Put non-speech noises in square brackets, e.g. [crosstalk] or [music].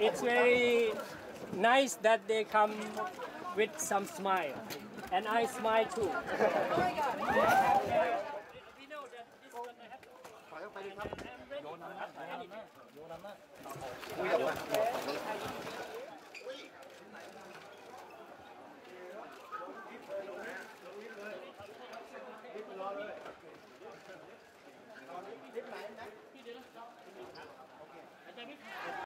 It's very nice that they come with some smile, and I smile too. [laughs] We